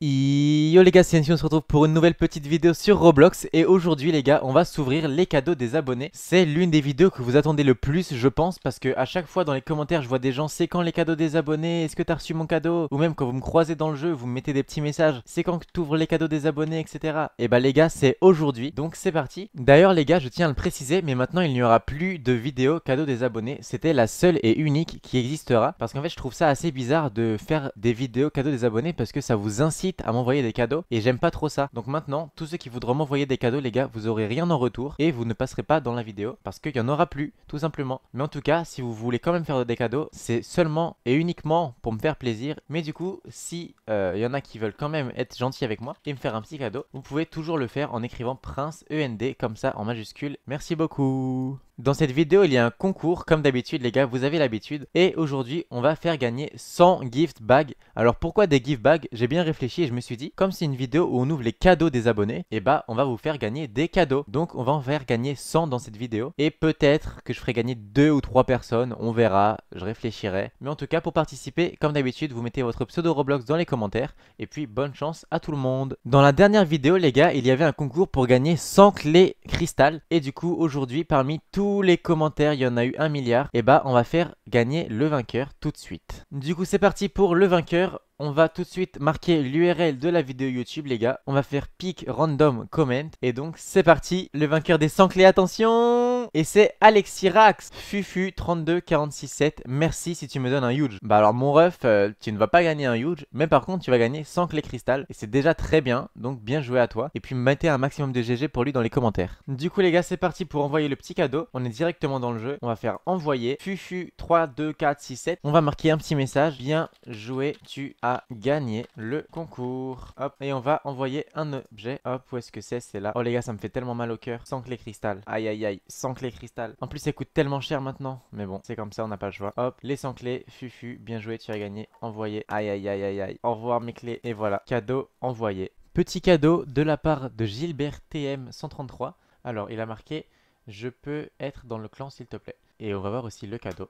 E Yo les gars, c'est Ensi, on se retrouve pour une nouvelle petite vidéo sur Roblox et aujourd'hui les gars, on va s'ouvrir les cadeaux des abonnés. C'est l'une des vidéos que vous attendez le plus je pense parce que à chaque fois dans les commentaires je vois des gens c'est quand les cadeaux des abonnés, est-ce que t'as reçu mon cadeau? Ou même quand vous me croisez dans le jeu, vous me mettez des petits messages, c'est quand t'ouvres les cadeaux des abonnés etc. Et bah les gars, c'est aujourd'hui, donc c'est parti. D'ailleurs les gars, je tiens à le préciser, mais maintenant il n'y aura plus de vidéos cadeaux des abonnés. C'était la seule et unique qui existera parce qu'en fait je trouve ça assez bizarre de faire des vidéos cadeaux des abonnés parce que ça vous incite à m'envoyer des et j'aime pas trop ça. Donc maintenant, tous ceux qui voudront m'envoyer des cadeaux, les gars, vous aurez rien en retour et vous ne passerez pas dans la vidéo parce qu'il y en aura plus, tout simplement. Mais en tout cas, si vous voulez quand même faire des cadeaux, c'est seulement et uniquement pour me faire plaisir. Mais du coup, si euh, il y en a qui veulent quand même être gentils avec moi et me faire un petit cadeau, vous pouvez toujours le faire en écrivant Prince END comme ça en majuscule. Merci beaucoup. Dans cette vidéo, il y a un concours, comme d'habitude les gars, vous avez l'habitude. Et aujourd'hui, on va faire gagner 100 gift bags. Alors pourquoi des gift bags? J'ai bien réfléchi et je me suis dit, comme c'est une vidéo où on ouvre les cadeaux des abonnés, et eh bah on va vous faire gagner des cadeaux. Donc on va en faire gagner 100 dans cette vidéo. Et peut-être que je ferai gagner 2 ou 3 personnes, on verra, je réfléchirai. Mais en tout cas, pour participer, comme d'habitude, vous mettez votre pseudo Roblox dans les commentaires. Et puis bonne chance à tout le monde. Dans la dernière vidéo les gars, il y avait un concours pour gagner 100 clés cristal. Et du coup, aujourd'hui, parmi tous les commentaires, il y en a eu un milliard, et bah on va faire gagner le vainqueur tout de suite. Du coup c'est parti pour le vainqueur. On va tout de suite marquer l'URL de la vidéo YouTube les gars. On va faire pick random comment. Et donc c'est parti, le vainqueur des 100 clés, attention et c'est Alexirax, Fufu 32467. Merci si tu me donnes un huge. Bah alors mon ref, euh, tu ne vas pas gagner un huge, mais par contre tu vas gagner 100 clés cristal. Et c'est déjà très bien, donc bien joué à toi. Et puis mettez un maximum de GG pour lui dans les commentaires. Du coup les gars, c'est parti pour envoyer le petit cadeau. On est directement dans le jeu. On va faire envoyer Fufu 32467. On va marquer un petit message. Bien joué, tu as gagné le concours. Hop, et on va envoyer un objet. Hop, où est-ce que c'est? C'est là. Oh les gars, ça me fait tellement mal au cœur. 100 clés cristal. Aïe aïe aïe, 100 clés cristal. En plus, ça coûte tellement cher maintenant. Mais bon, c'est comme ça, on n'a pas le choix. Hop, les 100 clés, fufu, bien joué, tu as gagné. Envoyé. Aïe, aïe, aïe, aïe, aïe. Au revoir mes clés. Et voilà, cadeau envoyé. Petit cadeau de la part de Gilbert TM133. Alors, il a marqué « Je peux être dans le clan, s'il te plaît ». Et on va voir aussi le cadeau.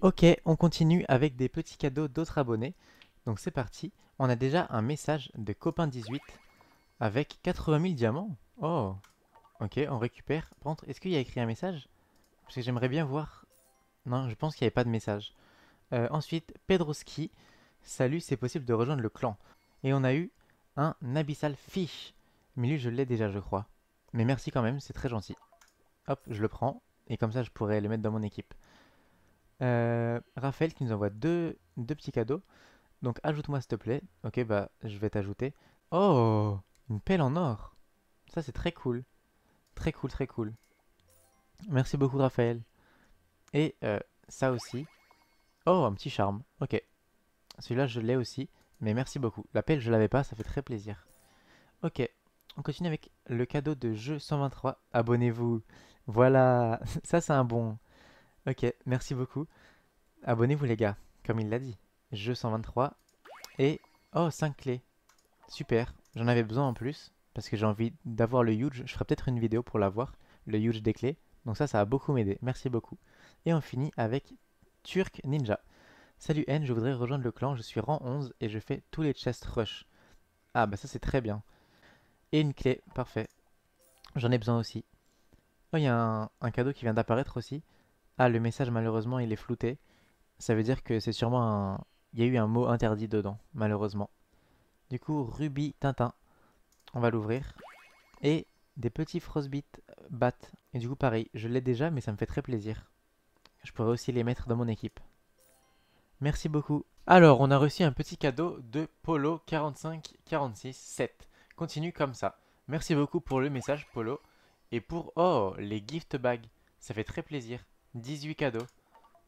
Ok, on continue avec des petits cadeaux d'autres abonnés. Donc c'est parti. On a déjà un message de copain18 avec 80 000 diamants. Oh, Ok, on récupère. Par est-ce qu'il y a écrit un message? Parce que j'aimerais bien voir. Non, je pense qu'il n'y avait pas de message. Euh, ensuite, Pedroski. Salut, c'est possible de rejoindre le clan. Et on a eu un Abyssal Fish. Mais lui, je l'ai déjà, je crois. Mais merci quand même, c'est très gentil. Hop, je le prends. Et comme ça, je pourrais le mettre dans mon équipe. Euh, Raphaël qui nous envoie deux, deux petits cadeaux. Donc ajoute-moi s'il te plaît. Ok, bah je vais t'ajouter. Oh, une pelle en or. Ça c'est très cool. Très cool, très cool. Merci beaucoup Raphaël. Et euh, ça aussi. Oh, un petit charme. Ok. Celui-là, je l'ai aussi. Mais merci beaucoup. L'appel, je l'avais pas, ça fait très plaisir. Ok. On continue avec le cadeau de jeu 123. Abonnez-vous. Voilà. ça, c'est un bon. Ok, merci beaucoup. Abonnez-vous, les gars. Comme il l'a dit. Jeu 123. Et... Oh, 5 clés. Super. J'en avais besoin en plus parce que j'ai envie d'avoir le huge. Je ferai peut-être une vidéo pour l'avoir, le huge des clés. Donc ça, ça a beaucoup m'aider. Merci beaucoup. Et on finit avec Turk Ninja. Salut N, je voudrais rejoindre le clan. Je suis rang 11 et je fais tous les chest rush. Ah bah ça c'est très bien. Et une clé, parfait. J'en ai besoin aussi. Oh, il y a un, cadeau qui vient d'apparaître aussi. Ah, le message malheureusement il est flouté. Ça veut dire que c'est sûrement un... Il y a eu un mot interdit dedans, malheureusement. Du coup, Ruby Tintin. On va l'ouvrir. Et des petits frostbite bat. Et du coup, pareil, je l'ai déjà, mais ça me fait très plaisir. Je pourrais aussi les mettre dans mon équipe. Merci beaucoup. Alors, on a reçu un petit cadeau de Polo 45 46 7. Continue comme ça. Merci beaucoup pour le message, Polo. Et pour, oh, les gift bags. Ça fait très plaisir. 18 cadeaux.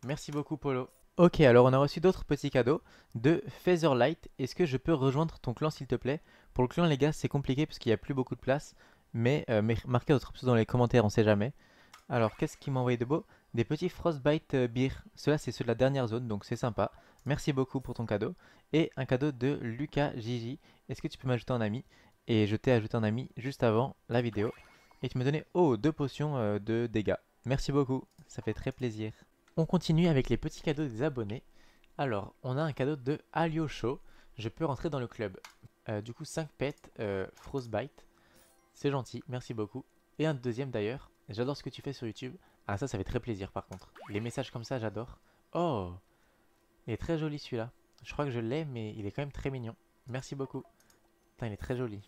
Merci beaucoup, Polo. Ok, alors on a reçu d'autres petits cadeaux de Featherlight. Est-ce que je peux rejoindre ton clan s'il te plaît? Pour le clan les gars c'est compliqué parce qu'il n'y a plus beaucoup de place. Mais, euh, marquez votre pseudo dans les commentaires, on sait jamais. Alors qu'est-ce qu'il m'a envoyé de beau? Des petits Frostbite euh, Beer. Ceux-là c'est ceux de la dernière zone donc c'est sympa. Merci beaucoup pour ton cadeau. Et un cadeau de Lucas Gigi. Est-ce que tu peux m'ajouter en ami? Et je t'ai ajouté en ami juste avant la vidéo. Et tu m'as donné, oh, deux potions euh, de dégâts. Merci beaucoup, ça fait très plaisir. On continue avec les petits cadeaux des abonnés. Alors, on a un cadeau de Alio Show. je peux rentrer dans le club. Euh, du coup, 5 pets, euh, Frostbite. C'est gentil, merci beaucoup. Et un deuxième d'ailleurs. J'adore ce que tu fais sur YouTube. Ah, ça, ça fait très plaisir par contre. Les messages comme ça, j'adore. Oh Il est très joli celui-là. Je crois que je l'ai, mais il est quand même très mignon. Merci beaucoup. Putain, il est très joli.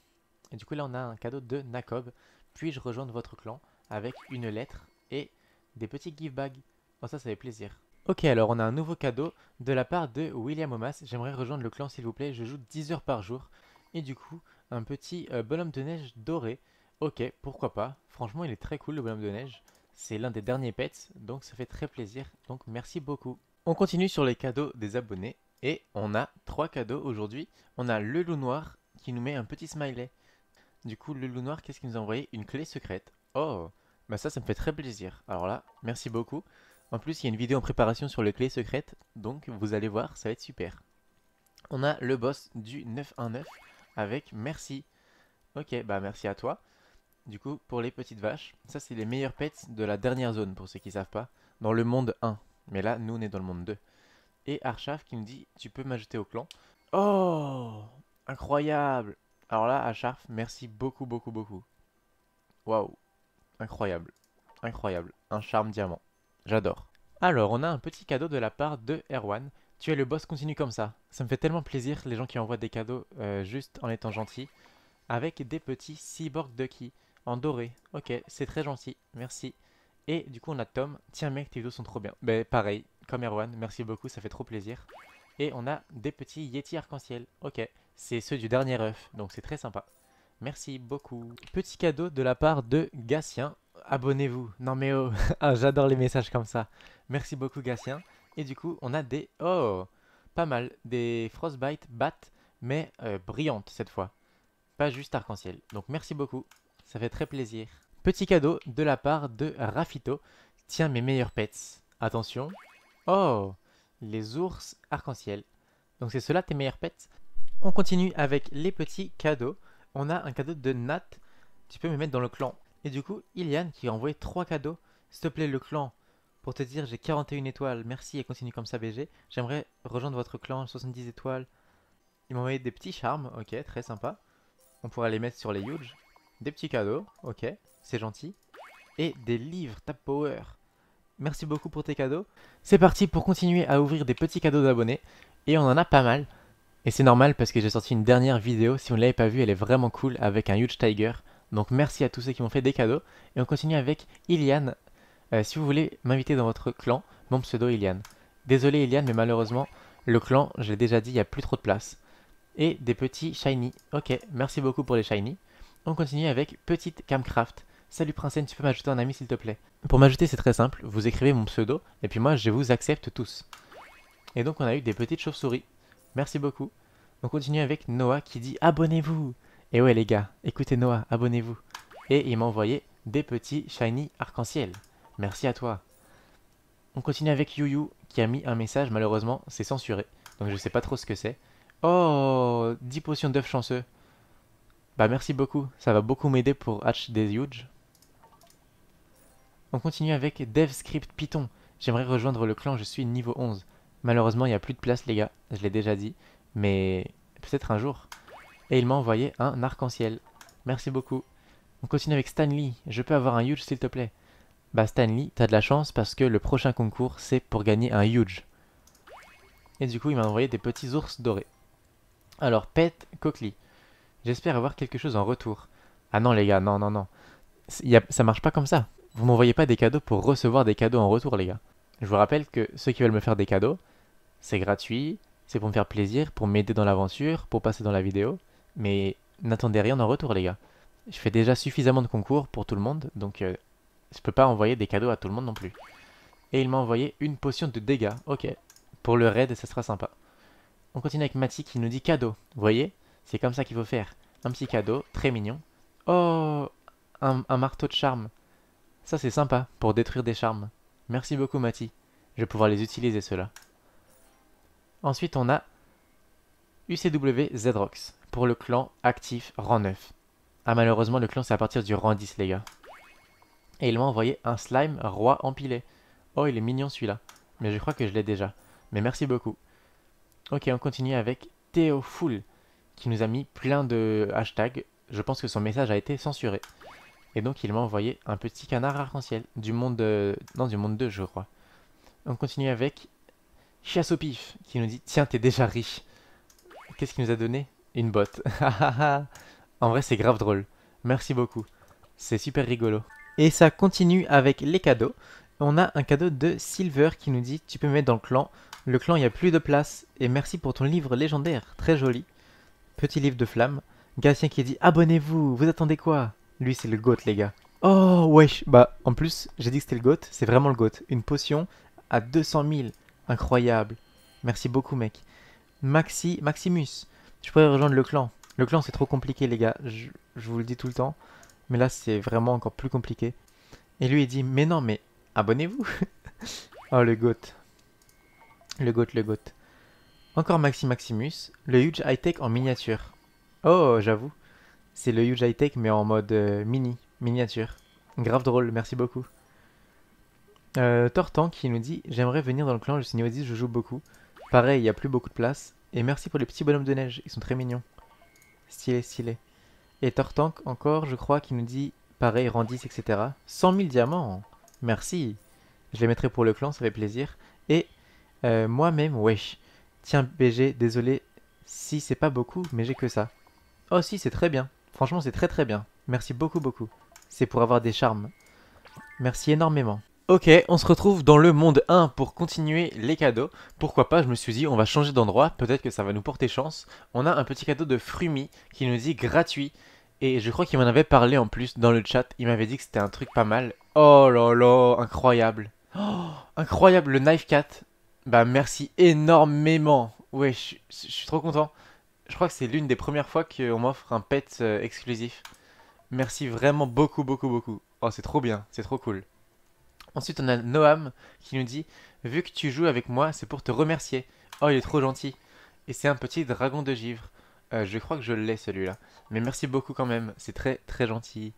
Et du coup, là, on a un cadeau de Nakob. Puis-je rejoindre votre clan avec une lettre et des petits gift bags Oh, ça, ça fait plaisir. Ok, alors on a un nouveau cadeau de la part de William Omas. J'aimerais rejoindre le clan, s'il vous plaît. Je joue 10 heures par jour. Et du coup, un petit euh, bonhomme de neige doré. Ok, pourquoi pas. Franchement, il est très cool, le bonhomme de neige. C'est l'un des derniers pets, donc ça fait très plaisir. Donc merci beaucoup. On continue sur les cadeaux des abonnés. Et on a trois cadeaux aujourd'hui. On a le loup noir qui nous met un petit smiley. Du coup, le loup noir, qu'est-ce qu'il nous a envoyé? Une clé secrète. Oh, bah ça, ça me fait très plaisir. Alors là, merci beaucoup. En plus, il y a une vidéo en préparation sur les clés secrètes, donc vous allez voir, ça va être super. On a le boss du 919 avec merci. Ok, bah merci à toi. Du coup, pour les petites vaches, ça c'est les meilleurs pets de la dernière zone, pour ceux qui savent pas, dans le monde 1. Mais là, nous, on est dans le monde 2. Et Archaf qui me dit, tu peux m'ajouter au clan. Oh Incroyable Alors là, Archaf, merci beaucoup, beaucoup, beaucoup. Waouh Incroyable. Incroyable. Un charme diamant. J'adore. Alors, on a un petit cadeau de la part de Erwan. Tu es le boss, continue comme ça. Ça me fait tellement plaisir les gens qui envoient des cadeaux euh, juste en étant gentils. Avec des petits cyborg ducky en doré. Ok, c'est très gentil, merci. Et du coup, on a Tom. Tiens, mec, tes vidéos sont trop bien. Ben, pareil, comme Erwan, merci beaucoup, ça fait trop plaisir. Et on a des petits Yeti arc-en-ciel. Ok, c'est ceux du dernier œuf, donc c'est très sympa. Merci beaucoup. Petit cadeau de la part de Gatien. Abonnez-vous. Non mais oh, ah, j'adore les messages comme ça. Merci beaucoup Gatien. Et du coup, on a des... Oh Pas mal. Des Frostbite Bat, mais euh, brillantes cette fois. Pas juste arc-en-ciel. Donc merci beaucoup. Ça fait très plaisir. Petit cadeau de la part de Rafito. Tiens mes meilleurs pets. Attention. Oh Les ours arc-en-ciel. Donc c'est cela tes meilleurs pets? On continue avec les petits cadeaux on a un cadeau de Nat. Tu peux me mettre dans le clan. Et du coup, Ilian qui a envoyé trois cadeaux. S'il te plaît, le clan. Pour te dire, j'ai 41 étoiles. Merci et continue comme ça, BG. J'aimerais rejoindre votre clan, 70 étoiles. Il m'a envoyé des petits charmes. Ok, très sympa. On pourra les mettre sur les huge. Des petits cadeaux. Ok, c'est gentil. Et des livres Tap Power. Merci beaucoup pour tes cadeaux. C'est parti pour continuer à ouvrir des petits cadeaux d'abonnés. Et on en a pas mal. Et c'est normal parce que j'ai sorti une dernière vidéo, si vous ne l'avez pas vue, elle est vraiment cool avec un huge tiger. Donc merci à tous ceux qui m'ont fait des cadeaux. Et on continue avec Ilian. Euh, si vous voulez m'inviter dans votre clan, mon pseudo Ilian. Désolé Ilian, mais malheureusement, le clan, je l'ai déjà dit, il n'y a plus trop de place. Et des petits shiny. Ok, merci beaucoup pour les shiny. On continue avec Petite Camcraft. Salut Princesse, tu peux m'ajouter un ami s'il te plaît? Pour m'ajouter, c'est très simple. Vous écrivez mon pseudo, et puis moi, je vous accepte tous. Et donc, on a eu des petites chauves-souris. Merci beaucoup. On continue avec Noah qui dit abonnez-vous. Et ouais les gars, écoutez Noah, abonnez-vous. Et il m'a envoyé des petits shiny arc-en-ciel. Merci à toi. On continue avec Yuyu qui a mis un message, malheureusement c'est censuré. Donc je sais pas trop ce que c'est. Oh, 10 potions d'œufs chanceux. Bah merci beaucoup, ça va beaucoup m'aider pour hatch des huge. On continue avec DevScript Python. J'aimerais rejoindre le clan, je suis niveau 11. Malheureusement, il n'y a plus de place, les gars. Je l'ai déjà dit. Mais peut-être un jour. Et il m'a envoyé un arc-en-ciel. Merci beaucoup. On continue avec Stanley. Je peux avoir un huge, s'il te plaît? Bah, Stanley, t'as de la chance parce que le prochain concours, c'est pour gagner un huge. Et du coup, il m'a envoyé des petits ours dorés. Alors, Pet Coquely. J'espère avoir quelque chose en retour. Ah non, les gars, non, non, non. Y a... Ça marche pas comme ça. Vous m'envoyez pas des cadeaux pour recevoir des cadeaux en retour, les gars. Je vous rappelle que ceux qui veulent me faire des cadeaux, c'est gratuit, c'est pour me faire plaisir, pour m'aider dans l'aventure, pour passer dans la vidéo. Mais n'attendez rien en retour, les gars. Je fais déjà suffisamment de concours pour tout le monde, donc euh, je peux pas envoyer des cadeaux à tout le monde non plus. Et il m'a envoyé une potion de dégâts. Ok. Pour le raid, ça sera sympa. On continue avec Mati qui nous dit cadeau. Vous voyez C'est comme ça qu'il faut faire. Un petit cadeau, très mignon. Oh un, marteau de charme. Ça c'est sympa, pour détruire des charmes. Merci beaucoup Mati. Je vais pouvoir les utiliser ceux-là. Ensuite, on a UCW Zrox pour le clan actif rang 9. Ah, malheureusement, le clan, c'est à partir du rang 10, les gars. Et il m'a envoyé un slime roi empilé. Oh, il est mignon celui-là. Mais je crois que je l'ai déjà. Mais merci beaucoup. Ok, on continue avec Théofoul qui nous a mis plein de hashtags. Je pense que son message a été censuré. Et donc il m'a envoyé un petit canard arc-en-ciel du monde de... non du monde 2 je crois. On continue avec Chiasso Pif qui nous dit tiens t'es déjà riche. Qu'est-ce qu'il nous a donné? Une botte. en vrai c'est grave drôle. Merci beaucoup. C'est super rigolo. Et ça continue avec les cadeaux. On a un cadeau de Silver qui nous dit tu peux me mettre dans le clan. Le clan il n'y a plus de place. Et merci pour ton livre légendaire. Très joli. Petit livre de flamme. Gatien qui dit abonnez-vous. Vous attendez quoi? Lui, c'est le GOAT, les gars. Oh, wesh. Bah, en plus, j'ai dit que c'était le GOAT. C'est vraiment le GOAT. Une potion à 200 000. Incroyable. Merci beaucoup, mec. Maxi, Maximus. Je pourrais rejoindre le clan. Le clan, c'est trop compliqué, les gars. Je, vous le dis tout le temps. Mais là, c'est vraiment encore plus compliqué. Et lui, il dit, mais non, mais abonnez-vous. oh, le GOAT. Le GOAT, le GOAT. Encore Maxi Maximus. Le huge high-tech en miniature. Oh, j'avoue. C'est le huge high tech mais en mode euh, mini, miniature. Grave drôle, merci beaucoup. Euh, qui nous dit J'aimerais venir dans le clan, je suis niveau 10, je joue beaucoup. Pareil, il n'y a plus beaucoup de place. Et merci pour les petits bonhommes de neige, ils sont très mignons. Stylé, stylé. Et Tortank encore, je crois, qui nous dit Pareil, Randis, etc. 100 000 diamants Merci Je les mettrai pour le clan, ça fait plaisir. Et euh, moi-même, wesh. Tiens, BG, désolé si c'est pas beaucoup, mais j'ai que ça. Oh si, c'est très bien. Franchement, c'est très très bien. Merci beaucoup beaucoup. C'est pour avoir des charmes. Merci énormément. Ok, on se retrouve dans le monde 1 pour continuer les cadeaux. Pourquoi pas, je me suis dit, on va changer d'endroit, peut-être que ça va nous porter chance. On a un petit cadeau de Frumi qui nous dit gratuit. Et je crois qu'il m'en avait parlé en plus dans le chat. Il m'avait dit que c'était un truc pas mal. Oh là là, incroyable. Oh, incroyable, le Knife Cat. Bah merci énormément. Ouais, je suis trop content. Je crois que c'est l'une des premières fois qu'on m'offre un pet euh, exclusif. Merci vraiment beaucoup, beaucoup, beaucoup. Oh, c'est trop bien, c'est trop cool. Ensuite, on a Noam qui nous dit Vu que tu joues avec moi, c'est pour te remercier. Oh, il est trop gentil. Et c'est un petit dragon de givre. Euh, je crois que je l'ai celui-là. Mais merci beaucoup quand même, c'est très très gentil.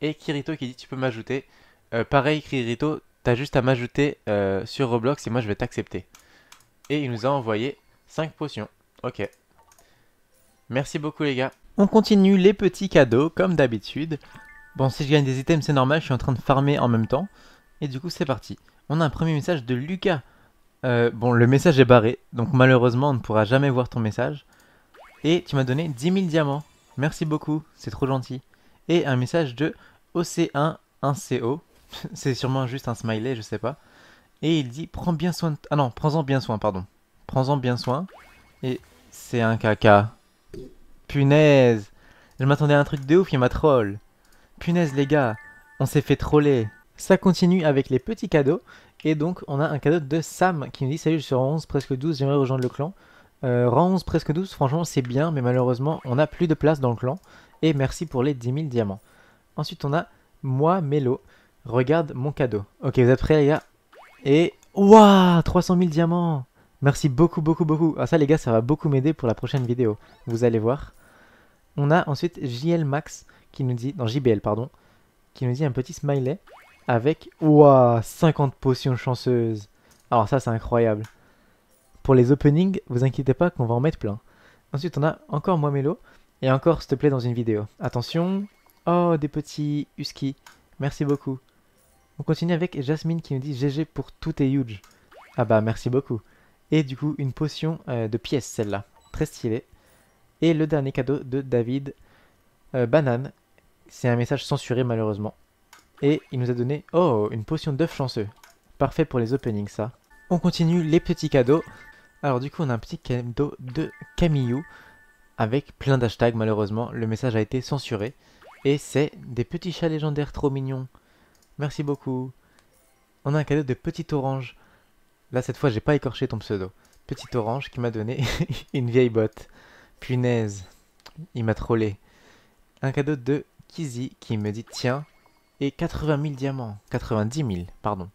Et Kirito qui dit Tu peux m'ajouter. Euh, pareil, Kirito, t'as juste à m'ajouter sur Roblox et moi je vais t'accepter. Et il nous a envoyé 5 potions. Ok. Merci beaucoup les gars. On continue les petits cadeaux comme d'habitude. Bon, si je gagne des items, c'est normal, je suis en train de farmer en même temps. Et du coup, c'est parti. On a un premier message de Lucas. Euh, bon, le message est barré, donc malheureusement, on ne pourra jamais voir ton message. Et tu m'as donné 10 000 diamants. Merci beaucoup, c'est trop gentil. Et un message de OC1-1CO. c'est sûrement juste un smiley, je sais pas. Et il dit, prends bien soin de... Ah non, prends-en bien soin, pardon. Prends-en bien soin. Et c'est un caca. Punaise Je m'attendais à un truc de ouf, il m'a troll. Punaise les gars, on s'est fait troller. Ça continue avec les petits cadeaux. Et donc on a un cadeau de Sam qui nous dit Salut je suis 11, presque 12, j'aimerais rejoindre le clan. Euh, rang 11, presque 12, franchement c'est bien, mais malheureusement on n'a plus de place dans le clan. Et merci pour les 10 000 diamants. Ensuite on a moi, Mélo. Regarde mon cadeau. Ok, vous êtes prêts les gars? Et... Waouh 300 000 diamants Merci beaucoup, beaucoup, beaucoup. Ah ça les gars, ça va beaucoup m'aider pour la prochaine vidéo. Vous allez voir. On a ensuite JL Max qui nous dit, non JBL pardon, qui nous dit un petit smiley avec, ouah, 50 potions chanceuses. Alors ça c'est incroyable. Pour les openings, vous inquiétez pas qu'on va en mettre plein. Ensuite on a encore moi Mélo et encore s'il te plaît dans une vidéo. Attention. Oh des petits husky. Merci beaucoup. On continue avec Jasmine qui nous dit GG pour tout est huge. Ah bah merci beaucoup. Et du coup une potion euh, de pièces celle-là. Très stylée. Et le dernier cadeau de David, euh, banane. C'est un message censuré malheureusement. Et il nous a donné, oh, une potion d'œuf chanceux. Parfait pour les openings ça. On continue les petits cadeaux. Alors du coup on a un petit cadeau de Camillou. Avec plein d'hashtags malheureusement. Le message a été censuré. Et c'est des petits chats légendaires trop mignons. Merci beaucoup. On a un cadeau de Petit Orange. Là cette fois j'ai pas écorché ton pseudo. Petit Orange qui m'a donné une vieille botte. Punaise, il m'a trollé. Un cadeau de Kizzy qui me dit tiens, et 80 000 diamants. 90 000, pardon.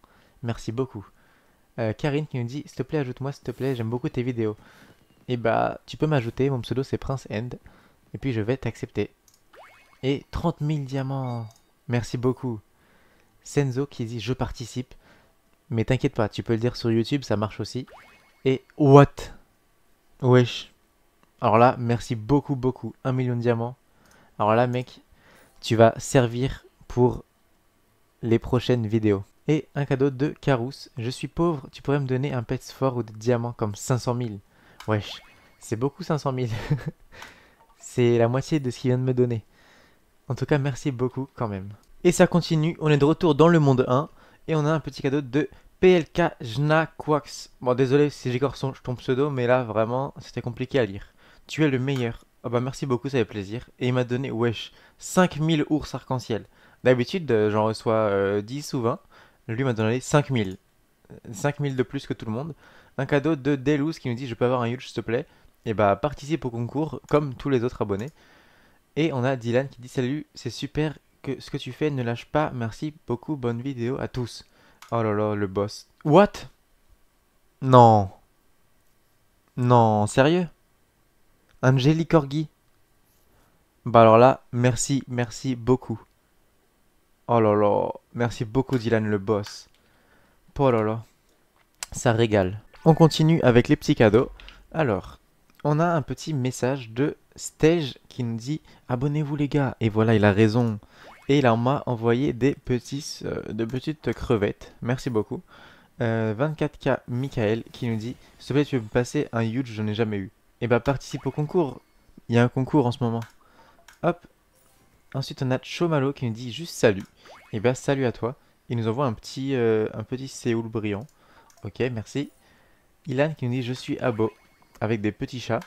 Merci beaucoup. Euh, Karine qui nous dit s'il te plaît, ajoute-moi s'il te plaît, j'aime beaucoup tes vidéos. Et bah, tu peux m'ajouter, mon pseudo c'est Prince End. Et puis je vais t'accepter. Et 30 000 diamants. Merci beaucoup. Senzo qui dit je participe. Mais t'inquiète pas, tu peux le dire sur YouTube, ça marche aussi. Et what? Wesh. Alors là, merci beaucoup, beaucoup. Un million de diamants. Alors là, mec, tu vas servir pour les prochaines vidéos. Et un cadeau de Carousse. Je suis pauvre, tu pourrais me donner un pets fort ou des diamants comme 500 000. Wesh, c'est beaucoup 500 000. c'est la moitié de ce qu'il vient de me donner. En tout cas, merci beaucoup quand même. Et ça continue, on est de retour dans le monde 1. Et on a un petit cadeau de PLK Jnakwax. Bon, désolé si j'écorche ton pseudo, mais là, vraiment, c'était compliqué à lire. Tu es le meilleur. Oh bah merci beaucoup, ça fait plaisir. Et il m'a donné, wesh, 5000 ours arc-en-ciel. D'habitude, euh, j'en reçois 10 euh, ou 20. Lui m'a donné 5000. 5000 de plus que tout le monde. Un cadeau de Delouz qui nous dit Je peux avoir un huge, s'il te plaît Et bah, participe au concours comme tous les autres abonnés. Et on a Dylan qui dit Salut, c'est super que ce que tu fais, ne lâche pas. Merci beaucoup, bonne vidéo à tous. Oh là là, le boss. What? Non. Non, sérieux? Angélique Corgi Bah alors là, merci, merci beaucoup. Oh là là, merci beaucoup Dylan le boss. Oh là là, ça régale. On continue avec les petits cadeaux. Alors, on a un petit message de Stage qui nous dit abonnez-vous les gars. Et voilà, il a raison. Et il m'a envoyé des petits, euh, petites crevettes. Merci beaucoup. 24K euh, Michael qui nous dit S'il te plaît, tu veux me passer un huge, je n'ai jamais eu. Et eh bah, participe au concours. Il y a un concours en ce moment. Hop, Ensuite, on a Chomalo qui nous dit juste salut. Et eh bien, salut à toi. Il nous envoie un petit, euh, un petit Séoul brillant. Ok, merci. Ilan qui nous dit je suis abo avec des petits chats.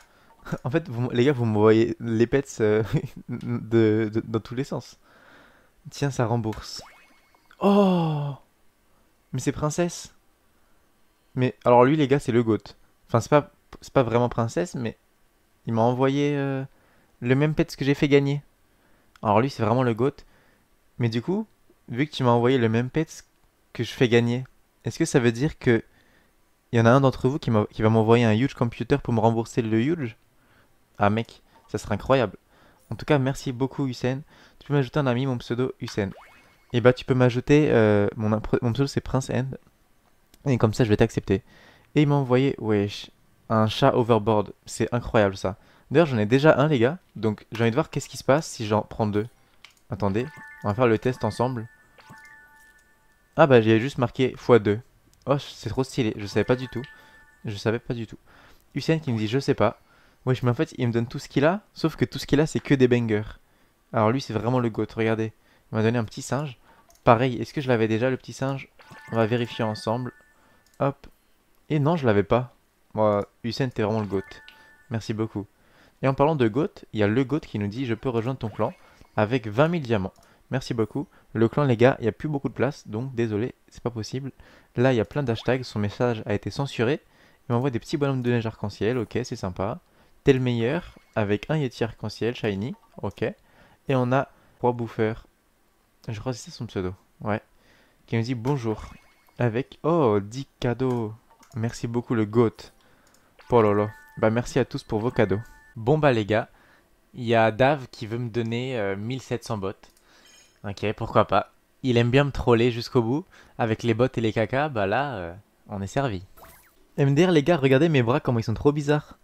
en fait, les gars, vous me voyez les pets euh, de, dans tous les sens. Tiens, ça rembourse. Oh Mais c'est princesse. Mais alors lui, les gars, c'est le GOAT. Enfin, c'est pas, pas vraiment princesse, mais il m'a envoyé euh, le même pet que j'ai fait gagner. Alors lui, c'est vraiment le GOAT. Mais du coup, vu que tu m'as envoyé le même pet que je fais gagner, est-ce que ça veut dire que il y en a un d'entre vous qui, va m'envoyer un huge computer pour me rembourser le huge? Ah mec, ça serait incroyable. En tout cas, merci beaucoup Hussein. Tu peux m'ajouter un ami, mon pseudo Hussein. Et bah tu peux m'ajouter, euh, mon, mon pseudo c'est Prince End. Et comme ça je vais t'accepter. Et il m'a envoyé, wesh, un chat overboard. C'est incroyable ça. D'ailleurs, j'en ai déjà un, les gars. Donc, j'ai envie de voir qu'est-ce qui se passe si j'en prends deux. Attendez, on va faire le test ensemble. Ah bah, j'ai juste marqué x2. Oh, c'est trop stylé. Je savais pas du tout. Je savais pas du tout. Hussein qui me dit, je sais pas. Wesh, mais en fait, il me donne tout ce qu'il a. Sauf que tout ce qu'il a, c'est que des bangers. Alors lui, c'est vraiment le goat. Regardez. Il m'a donné un petit singe. Pareil, est-ce que je l'avais déjà, le petit singe? On va vérifier ensemble. Hop. Et non, je l'avais pas. Moi, Hussein, t'es vraiment le goat. Merci beaucoup. Et en parlant de GOAT, il y a le GOAT qui nous dit Je peux rejoindre ton clan avec 20 000 diamants. Merci beaucoup. Le clan, les gars, il n'y a plus beaucoup de place, donc désolé, c'est pas possible. Là, il y a plein d'hashtags, son message a été censuré. Il m'envoie des petits bonhommes de neige arc-en-ciel, ok, c'est sympa. T'es le meilleur, avec un Yeti arc-en-ciel, shiny, ok. Et on a Roi Bouffeur, je crois que c'est son pseudo, ouais, qui nous dit bonjour. Avec, oh, 10 cadeaux. Merci beaucoup, le GOAT. Oh là Bah, merci à tous pour vos cadeaux. Bon bah les gars, il y a Dave qui veut me donner 1700 euh, bots. Ok, pourquoi pas. Il aime bien me troller jusqu'au bout. Avec les bots et les caca, bah là, euh, on est servi. MDR les gars, regardez mes bras comment ils sont trop bizarres.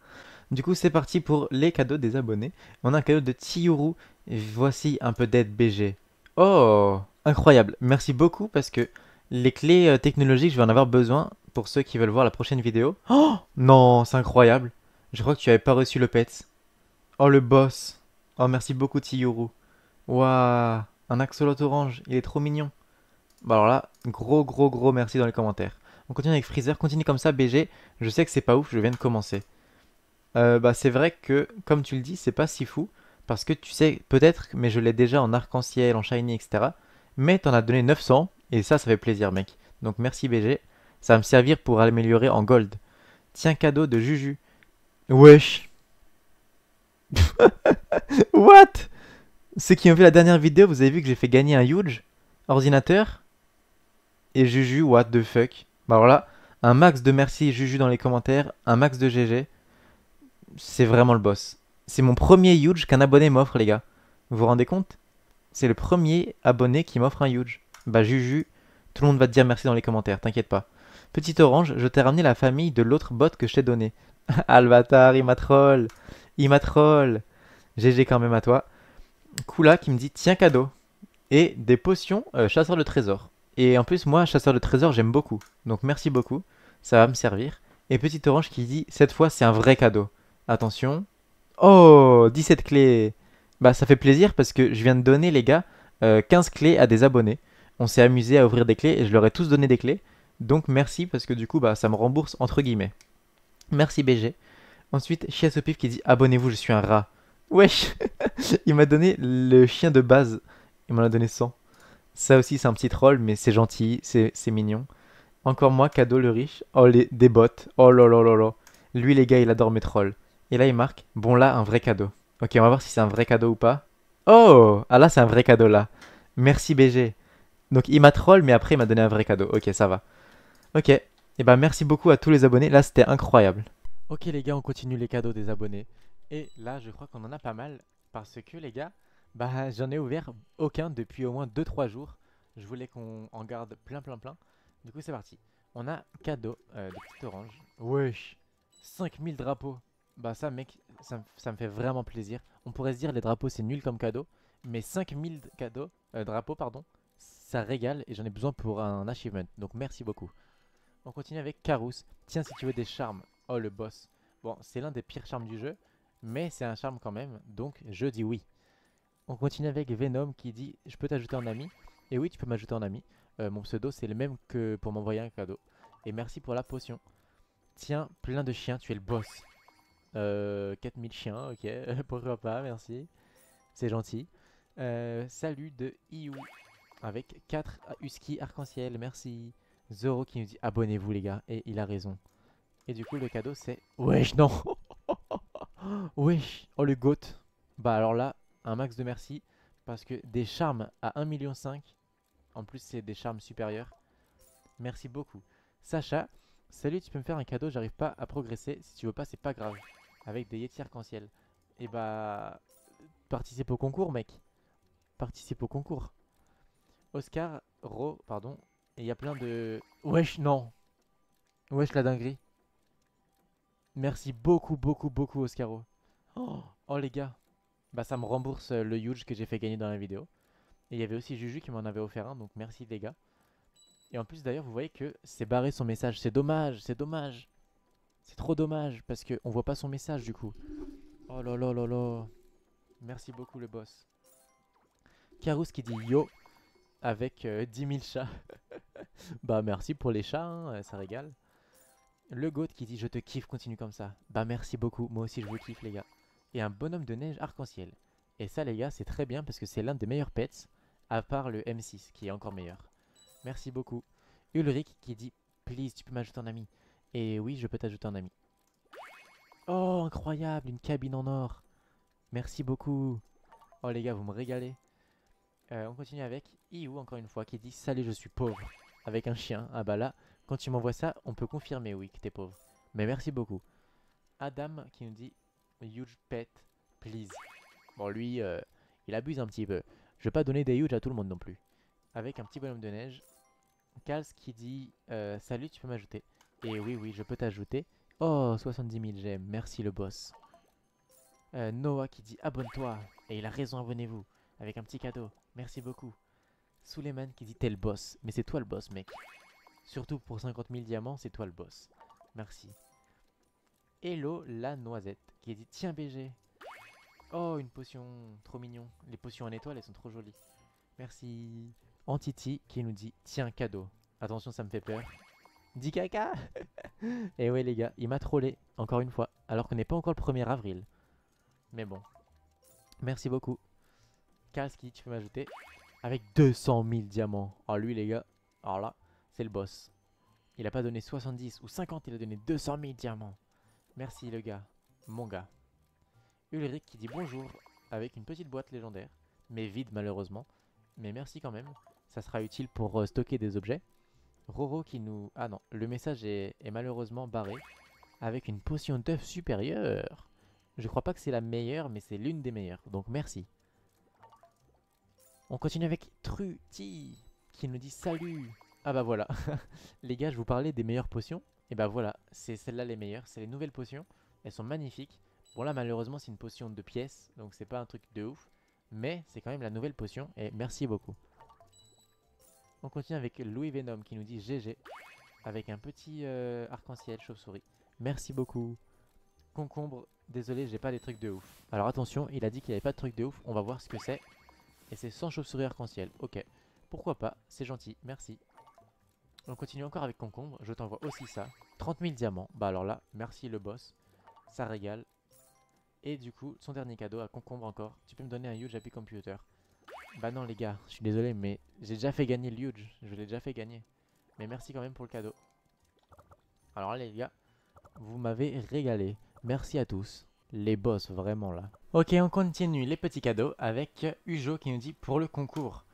Du coup c'est parti pour les cadeaux des abonnés. On a un cadeau de Tiyuru. Voici un peu d'aide BG. Oh Incroyable. Merci beaucoup parce que les clés euh, technologiques, je vais en avoir besoin pour ceux qui veulent voir la prochaine vidéo. Oh Non, c'est incroyable. Je crois que tu avais pas reçu le pet. Oh, le boss. Oh, merci beaucoup, Tiyuru. Waouh. Un axolot orange. Il est trop mignon. Bah alors là, gros, gros, gros merci dans les commentaires. On continue avec Freezer. Continue comme ça, BG. Je sais que c'est pas ouf, je viens de commencer. Euh, bah c'est vrai que, comme tu le dis, c'est pas si fou. Parce que tu sais, peut-être, mais je l'ai déjà en arc-en-ciel, en shiny, etc. Mais t'en as donné 900. Et ça, ça fait plaisir, mec. Donc merci, BG. Ça va me servir pour améliorer en gold. Tiens, cadeau de Juju. Wesh. What? Ceux qui ont vu la dernière vidéo, vous avez vu que j'ai fait gagner un huge ordinateur? Et Juju, what the fuck? Bah alors là, un max de merci Juju dans les commentaires, un max de GG. C'est vraiment le boss. C'est mon premier huge qu'un abonné m'offre, les gars. Vous vous rendez compte? C'est le premier abonné qui m'offre un huge. Bah Juju, tout le monde va te dire merci dans les commentaires, t'inquiète pas. Petit orange, je t'ai ramené la famille de l'autre bot que je t'ai donné. Alvatar, il m'a troll. Il m'a troll. GG quand même à toi. Kula qui me dit tiens cadeau. Et des potions euh, chasseur de trésors. Et en plus, moi, chasseur de trésors, j'aime beaucoup. Donc merci beaucoup. Ça va me servir. Et Petite Orange qui dit cette fois, c'est un vrai cadeau. Attention. Oh 17 clés. Bah, ça fait plaisir parce que je viens de donner, les gars, 15 euh, clés à des abonnés. On s'est amusé à ouvrir des clés et je leur ai tous donné des clés. Donc merci parce que du coup, bah, ça me rembourse entre guillemets. Merci BG. Ensuite, Chiasopif qui dit Abonnez-vous, je suis un rat. Wesh Il m'a donné le chien de base. Il m'en a donné 100. Ça aussi, c'est un petit troll, mais c'est gentil, c'est mignon. Encore moi, cadeau le riche. Oh, les, des bottes. Oh là là là là. Lui, les gars, il adore mes trolls. Et là, il marque Bon, là, un vrai cadeau. Ok, on va voir si c'est un vrai cadeau ou pas. Oh Ah là, c'est un vrai cadeau là. Merci BG. Donc, il m'a troll, mais après, il m'a donné un vrai cadeau. Ok, ça va. Ok. Et eh bah, ben, merci beaucoup à tous les abonnés. Là, c'était incroyable. Ok les gars, on continue les cadeaux des abonnés. Et là, je crois qu'on en a pas mal. Parce que les gars, bah j'en ai ouvert aucun depuis au moins 2-3 jours. Je voulais qu'on en garde plein plein plein. Du coup c'est parti. On a cadeau euh, de petite orange. Wesh 5000 drapeaux. Bah ça mec, ça, me fait vraiment plaisir. On pourrait se dire les drapeaux c'est nul comme cadeau. Mais 5000 cadeaux, euh, drapeaux pardon, ça régale et j'en ai besoin pour un achievement. Donc merci beaucoup. On continue avec Carous. Tiens si tu veux des charmes. Oh le boss. Bon, c'est l'un des pires charmes du jeu, mais c'est un charme quand même, donc je dis oui. On continue avec Venom qui dit « Je peux t'ajouter en ami ?» Et oui, tu peux m'ajouter en ami. Euh, mon pseudo, c'est le même que pour m'envoyer un cadeau. Et merci pour la potion. Tiens, plein de chiens, tu es le boss. Euh, 4000 chiens, ok, pourquoi pas, merci. C'est gentil. Euh, salut de Iou avec 4 husky arc-en-ciel, merci. Zoro qui nous dit abonnez-vous les gars, et il a raison. Et du coup, le cadeau, c'est... Wesh, non Wesh Oh, le goat Bah alors là, un max de merci. Parce que des charmes à 1,5 million. En plus, c'est des charmes supérieurs. Merci beaucoup. Sacha, salut, tu peux me faire un cadeau J'arrive pas à progresser. Si tu veux pas, c'est pas grave. Avec des Yeti arc-en-ciel. Et bah... Participe au concours, mec. Participe au concours. Oscar, Ro, pardon. Et il y a plein de... Wesh, non Wesh, la dinguerie. Merci beaucoup, beaucoup, beaucoup, Oscaro. Oh, les gars. Bah, ça me rembourse euh, le huge que j'ai fait gagner dans la vidéo. Et il y avait aussi Juju qui m'en avait offert un, donc merci les gars. Et en plus, d'ailleurs, vous voyez que c'est barré son message. C'est dommage, c'est dommage. C'est trop dommage, parce qu'on voit pas son message du coup. Oh là là là là. Merci beaucoup le boss. Carous qui dit yo avec 10 euh, 000 chats. bah merci pour les chats, hein, ça régale. Le goat qui dit je te kiffe, continue comme ça. Bah merci beaucoup, moi aussi je vous kiffe les gars. Et un bonhomme de neige arc-en-ciel. Et ça les gars c'est très bien parce que c'est l'un des meilleurs pets, à part le M6 qui est encore meilleur. Merci beaucoup. Ulrich qui dit please tu peux m'ajouter en ami. Et oui je peux t'ajouter en ami. Oh incroyable, une cabine en or. Merci beaucoup. Oh les gars vous me régalez. Euh, on continue avec Iou encore une fois qui dit salut je suis pauvre. Avec un chien. Ah bah là quand tu m'envoies ça, on peut confirmer, oui, que t'es pauvre. Mais merci beaucoup. Adam qui nous dit Huge pet, please. Bon, lui, euh, il abuse un petit peu. Je vais pas donner des huge à tout le monde non plus. Avec un petit bonhomme de neige. Kals qui dit euh, Salut, tu peux m'ajouter. Et oui, oui, je peux t'ajouter. Oh, 70 000 j'aime. Merci le boss. Noah qui dit Abonne-toi. Et il a raison, abonnez-vous. Avec un petit cadeau. Merci beaucoup. Suleiman qui dit T'es le boss. Mais c'est toi le boss, mec. Surtout pour 50 000 diamants, c'est toi le boss. Merci. Hello la noisette qui dit Tiens BG. Oh, une potion trop mignon. Les potions en étoile, elles sont trop jolies. Merci. Antiti qui nous dit Tiens cadeau. Attention, ça me fait peur. Dis caca Et ouais les gars, il m'a trollé, encore une fois, alors qu'on n'est pas encore le 1er avril. Mais bon. Merci beaucoup. Kalski, tu peux m'ajouter Avec 200 000 diamants. Oh lui les gars, alors là, c'est le boss. Il a pas donné 70 ou 50, il a donné 200 000 diamants. Merci le gars, mon gars. Ulrich qui dit bonjour avec une petite boîte légendaire, mais vide malheureusement. Mais merci quand même, ça sera utile pour euh, stocker des objets. Roro qui nous... Ah non, le message est, est malheureusement barré avec une potion d'œuf supérieure. Je crois pas que c'est la meilleure, mais c'est l'une des meilleures, donc merci. On continue avec Truti qui nous dit salut ah bah voilà, les gars je vous parlais des meilleures potions, et bah voilà, c'est celles-là les meilleures, c'est les nouvelles potions, elles sont magnifiques, Bon là malheureusement c'est une potion de pièces, donc c'est pas un truc de ouf. Mais c'est quand même la nouvelle potion et merci beaucoup. On continue avec Louis Venom qui nous dit GG. Avec un petit euh, arc-en-ciel chauve-souris. Merci beaucoup. Concombre, désolé j'ai pas des trucs de ouf. Alors attention, il a dit qu'il avait pas de trucs de ouf, on va voir ce que c'est. Et c'est sans chauve-souris arc-en-ciel, ok. Pourquoi pas, c'est gentil, merci. On continue encore avec Concombre, je t'envoie aussi ça. 30 000 diamants, bah alors là, merci le boss. Ça régale. Et du coup, son dernier cadeau à Concombre encore. Tu peux me donner un huge happy computer. Bah non les gars, je suis désolé, mais j'ai déjà fait gagner le huge. Je l'ai déjà fait gagner. Mais merci quand même pour le cadeau. Alors là les gars, vous m'avez régalé. Merci à tous. Les boss, vraiment là. Ok, on continue les petits cadeaux avec Ujo qui nous dit pour le concours.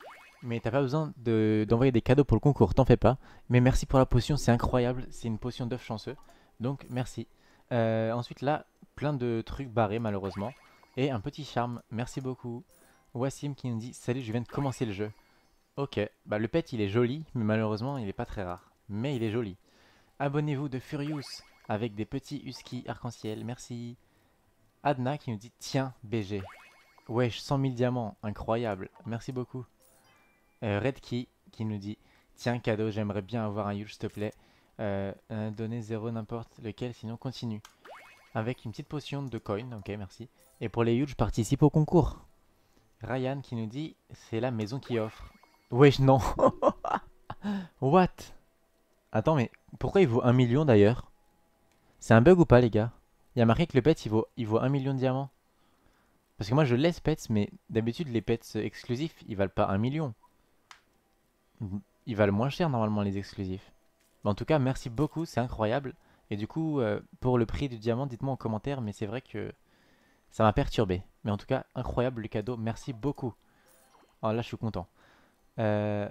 Mais t'as pas besoin d'envoyer des cadeaux pour le concours, t'en fais pas. Mais merci pour la potion, c'est incroyable. C'est une potion d'œuf chanceux. Donc merci. Euh, ensuite là, plein de trucs barrés malheureusement. Et un petit charme, merci beaucoup. Wassim qui nous dit Salut, je viens de commencer le jeu. Ok, bah le pet il est joli, mais malheureusement il est pas très rare. Mais il est joli. Abonnez-vous de Furious avec des petits husky arc-en-ciel, merci. Adna qui nous dit Tiens, BG. Wesh, 100 000 diamants, incroyable, merci beaucoup. Euh, Red Key qui nous dit Tiens, cadeau, j'aimerais bien avoir un huge, s'il te plaît. Euh, donnez 0 n'importe lequel, sinon continue. Avec une petite potion de coin, ok, merci. Et pour les huge, participe au concours. Ryan qui nous dit C'est la maison qui offre. Wesh, non What? Attends, mais pourquoi il vaut 1 million d'ailleurs? C'est un bug ou pas, les gars? Il y a marqué que le pet il vaut, il vaut 1 million de diamants. Parce que moi je laisse pets, mais d'habitude les pets exclusifs ils valent pas 1 million. Ils valent moins cher normalement les exclusifs. Mais en tout cas, merci beaucoup, c'est incroyable. Et du coup, euh, pour le prix du diamant, dites-moi en commentaire, mais c'est vrai que ça m'a perturbé. Mais en tout cas, incroyable le cadeau, merci beaucoup. Oh là, je suis content. Euh,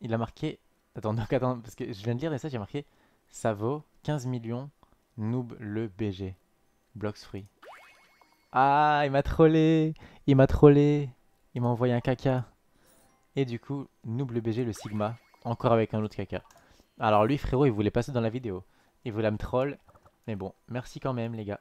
il a marqué... Attends, attends, parce que je viens de lire et ça, j'ai marqué... Ça vaut 15 millions, noob le BG. Blocks free. Ah, il m'a trollé Il m'a trollé Il m'a envoyé un caca. Et du coup, noob le BG, le Sigma, encore avec un autre caca. Alors lui, frérot, il voulait passer dans la vidéo. Il voulait me troll. Mais bon, merci quand même, les gars.